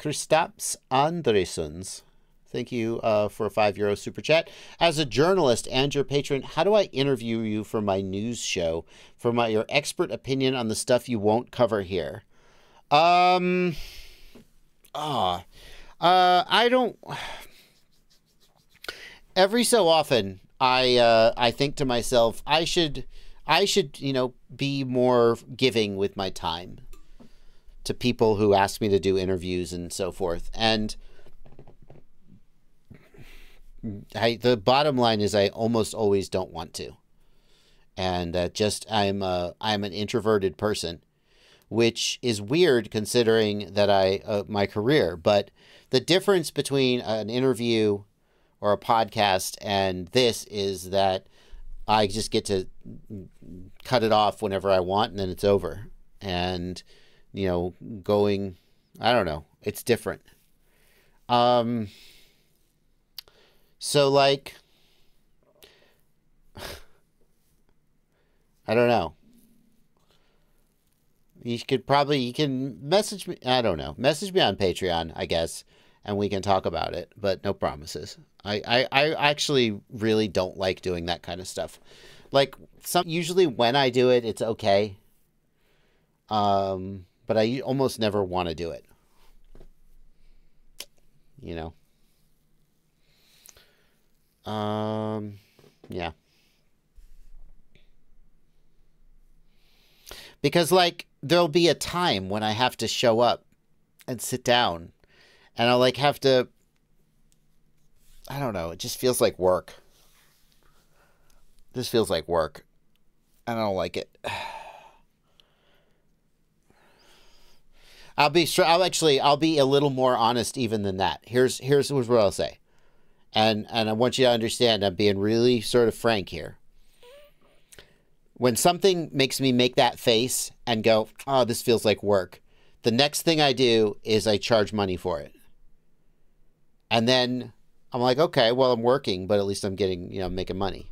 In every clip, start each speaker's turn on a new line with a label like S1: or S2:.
S1: Kristaps Andresons. Thank you uh, for a five euro super chat. As a journalist and your patron, how do I interview you for my news show for my your expert opinion on the stuff you won't cover here? Um, ah, uh, I don't. Every so often, I uh, I think to myself, I should I should you know be more giving with my time to people who ask me to do interviews and so forth, and I, the bottom line is I almost always don't want to. And uh, just I'm a, I'm an introverted person, which is weird considering that I uh, my career. But the difference between an interview or a podcast and this is that I just get to cut it off whenever I want and then it's over. And you know, going I don't know, it's different. Um so like I don't know. You could probably you can message me I don't know. Message me on Patreon, I guess, and we can talk about it, but no promises. I, I, I actually really don't like doing that kind of stuff. Like some usually when I do it, it's okay. Um, but I almost never want to do it. You know. Um, yeah. Because, like, there'll be a time when I have to show up and sit down, and I'll, like, have to. I don't know. It just feels like work. This feels like work. And I don't like it. I'll be. sure. I'll actually. I'll be a little more honest even than that. Here's here's what I'll say and and I want you to understand I'm being really sort of frank here. When something makes me make that face and go, "Oh, this feels like work." The next thing I do is I charge money for it. And then I'm like, "Okay, well, I'm working, but at least I'm getting, you know, making money."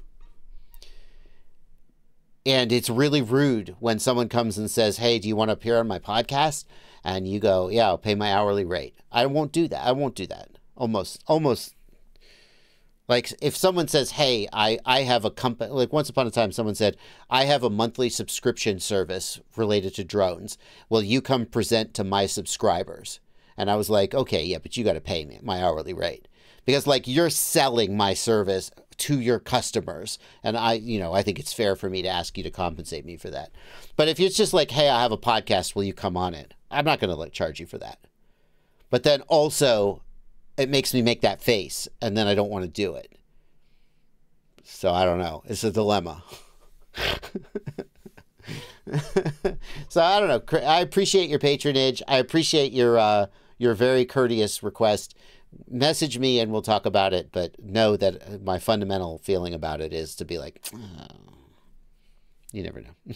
S1: And it's really rude when someone comes and says, "Hey, do you want to appear on my podcast?" And you go, "Yeah, I'll pay my hourly rate." I won't do that. I won't do that. Almost almost like if someone says, "Hey, I I have a company," like once upon a time, someone said, "I have a monthly subscription service related to drones. Will you come present to my subscribers?" And I was like, "Okay, yeah, but you got to pay me my hourly rate because like you're selling my service to your customers, and I, you know, I think it's fair for me to ask you to compensate me for that. But if it's just like, "Hey, I have a podcast, will you come on it?" I'm not going to like charge you for that. But then also it makes me make that face and then I don't want to do it. So I don't know. It's a dilemma. so I don't know. I appreciate your patronage. I appreciate your uh, your very courteous request. Message me and we'll talk about it. But know that my fundamental feeling about it is to be like, oh, you never know.